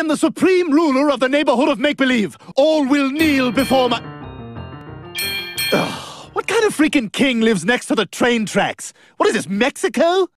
am the supreme ruler of the neighborhood of make-believe. All will kneel before my... Ugh, what kind of freaking king lives next to the train tracks? What is this, Mexico?